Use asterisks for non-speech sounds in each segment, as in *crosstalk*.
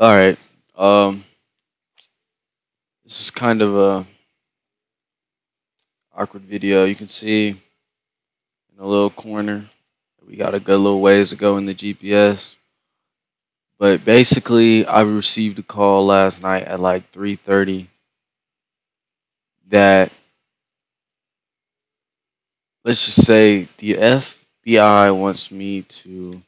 All right. Um, this is kind of a awkward video. You can see in a little corner we got a good little ways to go in the GPS. But basically, I received a call last night at like 3:30 that let's just say the FBI wants me to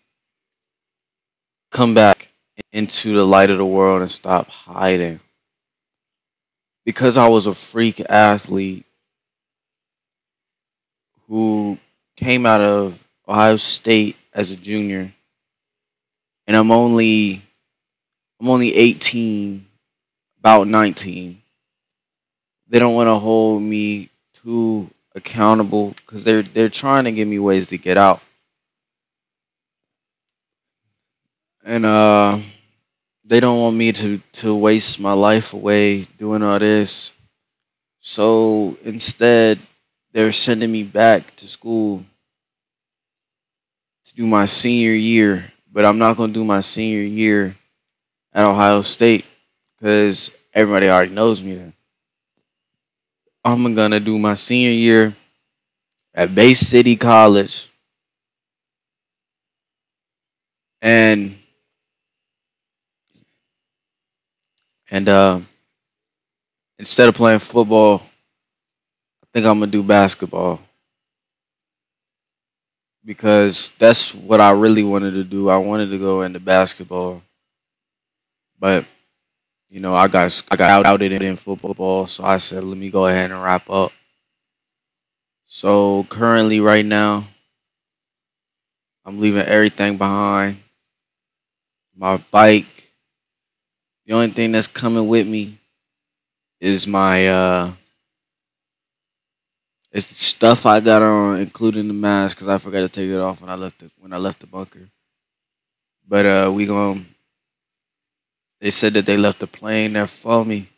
come back into the light of the world and stop hiding. Because I was a freak athlete who came out of Ohio State as a junior and I'm only I'm only 18, about 19. They don't want to hold me too accountable because they're they're trying to give me ways to get out. And uh they don't want me to to waste my life away doing all this. So instead, they're sending me back to school to do my senior year, but I'm not going to do my senior year at Ohio State because everybody already knows me there. I'm going to do my senior year at Bay City College. And and uh, instead of playing football, I think I'm gonna do basketball because that's what I really wanted to do. I wanted to go into basketball, but you know, I got I got outed in football, so I said, let me go ahead and wrap up. So currently, right now, I'm leaving everything behind. My bike. The only thing that's coming with me is my uh, the stuff I got on, including the mask, because I forgot to take it off when I left the when I left the bunker. But uh, we going They said that they left the plane there for me,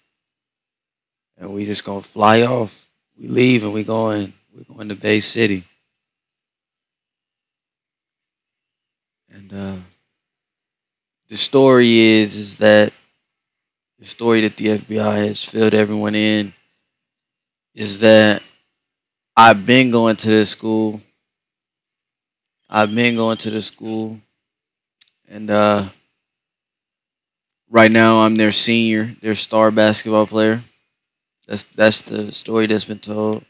and we just gonna fly off. We leave and we going. We going to Bay City. And uh, the story is is that the story that the FBI has filled everyone in is that I've been going to this school. I've been going to the school, and uh, right now I'm their senior, their star basketball player. That's that's the story that's been told.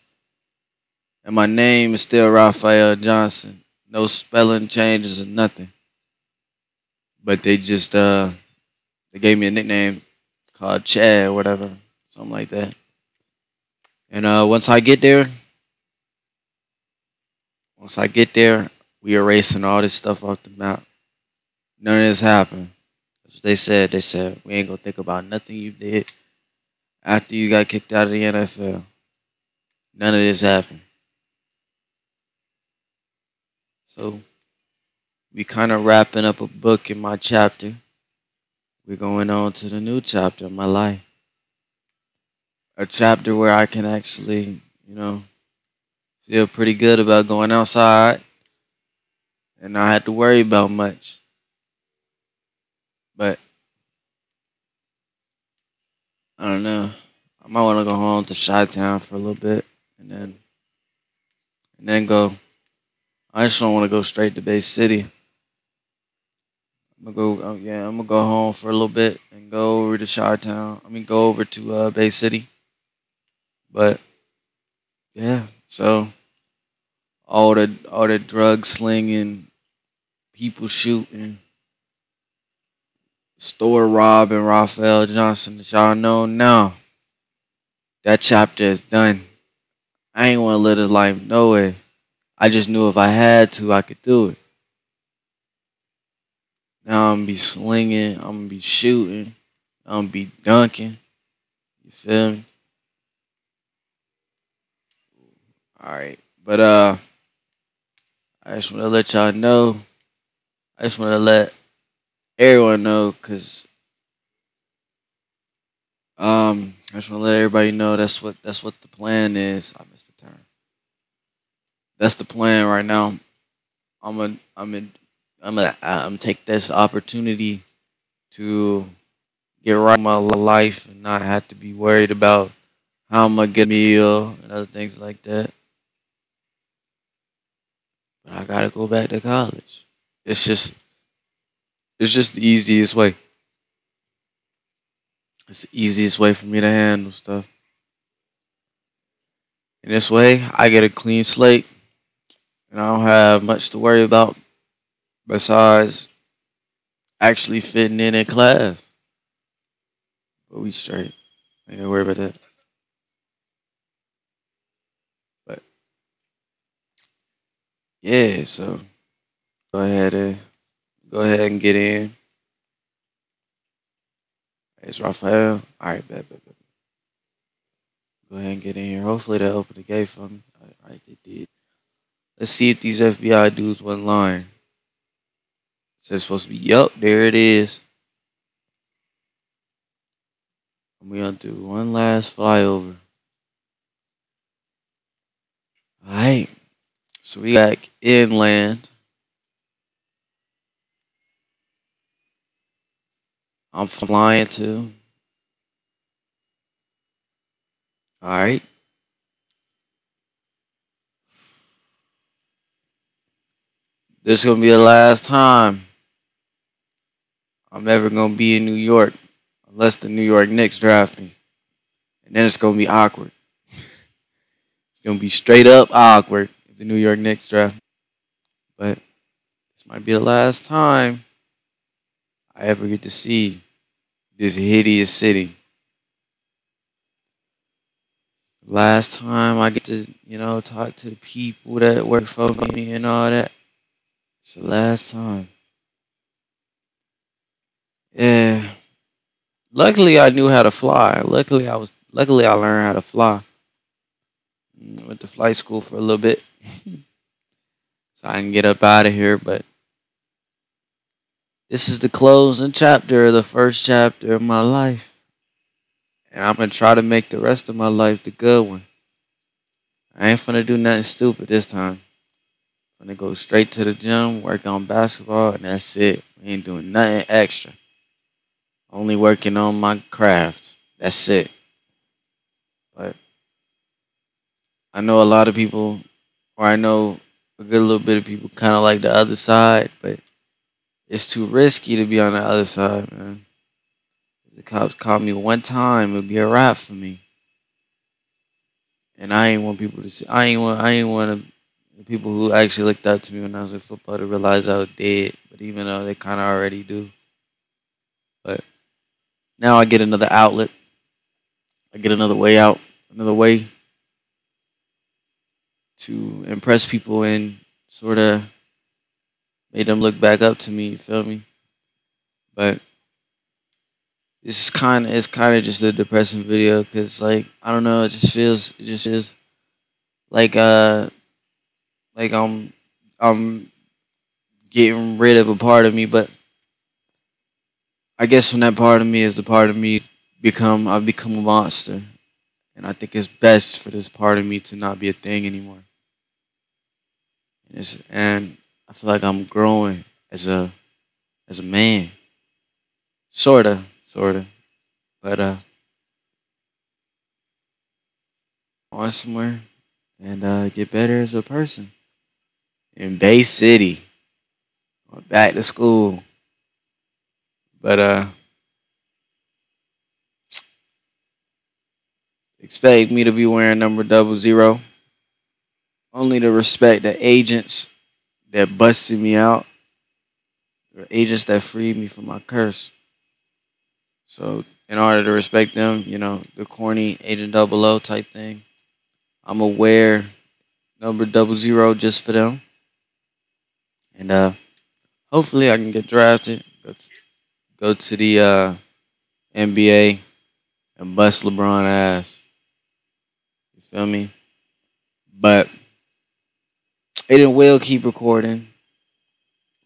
And my name is still Rafeal Johnson. No spelling changes or nothing. But they just uh they gave me a nickname called Chad, whatever, something like that. And uh once I get there, once I get there, we erasing all this stuff off the map. None of this happened. They said. They said, we ain't gonna think about nothing you did after you got kicked out of the NFL. None of this happened. So we kind of wrapping up a book in my chapter. We're going on to the new chapter of my life. A chapter where I can actually, you know, feel pretty good about going outside and not have to worry about much. But I don't know. I might want to go home to Chi Town for a little bit and then and then go. I just don't want to go straight to Bay City. I'm gonna go. Oh yeah, I'm gonna go home for a little bit and go over to Chi Town. I mean, go over to uh, Bay City. But yeah, so all the all the drug slinging, people shooting, store Rob and Rafeal Johnson that y'all know now. That chapter is done. I ain't want to live this life no way. I just knew if I had to, I could do it. Now I'm gonna be slinging, I'm gonna be shooting, I'm gonna be dunking. You feel me? All right, but uh. I just want to let y'all know. I just want to let everyone know because um, I just want to let everybody know that's what that's what the plan is. I missed the turn. That's the plan right now. I'm a I'm a I'm a I'm take this opportunity to get right my life and not have to be worried about how I'm gonna get a meal and other things like that. But I gotta go back to college. It's just it's just the easiest way. It's the easiest way for me to handle stuff. In this way, I get a clean slate and I don't have much to worry about besides actually fitting in in class. But we straight. I ain't worry about that. But yeah, so go ahead and go ahead and get in. It's Rafeal. All right, bet, bet, bet. Go ahead and get in here. Hopefully they'll open the gate for me. All right, they did. Let's see if these FBI dudes went lying. So it's supposed to be, yup, there it is. And we're gonna do one last flyover. Alright. So we back inland. I'm flying too. Alright. This is gonna be the last time I'm ever gonna be in New York unless the New York Knicks draft me. And then it's gonna be awkward. *laughs* it's gonna be straight up awkward if the New York Knicks draft me. But this might be the last time I ever get to see this hideous city. Last time I get to, you know, talk to the people that work for me and all that. It's the last time. Yeah. Luckily, I knew how to fly. Luckily, I was. Luckily, I learned how to fly. Mm, Went to flight school for a little bit, *laughs* so I can get up out of here. But this is the closing chapter of the first chapter of my life, and I'm gonna try to make the rest of my life the good one. I ain't gonna do nothing stupid this time. I'm gonna go straight to the gym, work on basketball, and that's it. We ain't doing nothing extra. Only working on my craft. That's it. But I know a lot of people, or I know a good little bit of people, kind of like the other side, but it's too risky to be on the other side, man. If the cops caught me one time, it'd be a wrap for me. And I ain't want people to see. I ain't want. I ain't want the people who actually looked up to me when I was in football to realize I was dead. But even though they kind of already do. But now I get another outlet. I get another way out, another way to impress people and sort of made them look back up to me. You feel me? But this is kind of it's kind of just a depressing video because like I don't know, it just feels it just feels like uh like I'm I'm getting rid of a part of me, but I guess when that part of me is the part of me become I've become a monster. And I think it's best for this part of me to not be a thing anymore. And, and I feel like I'm growing as a as a man. Sorta, sorta. But uh on somewhere and uh get better as a person. In Bay City. Back to school. But uh expect me to be wearing number double zero. Only to respect the agents that busted me out. The agents that freed me from my curse. So in order to respect them, you know, the corny agent double O type thing, I'm aware number double zero just for them. And uh hopefully I can get drafted. Go to the uh, NBA and bust LeBron ass. You feel me? But Aiden will keep recording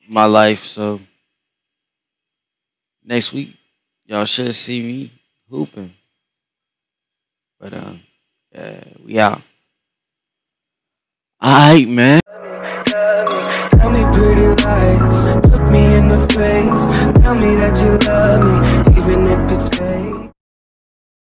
my life, so next week y'all should see me hooping. But um, yeah, we out. Alright, man.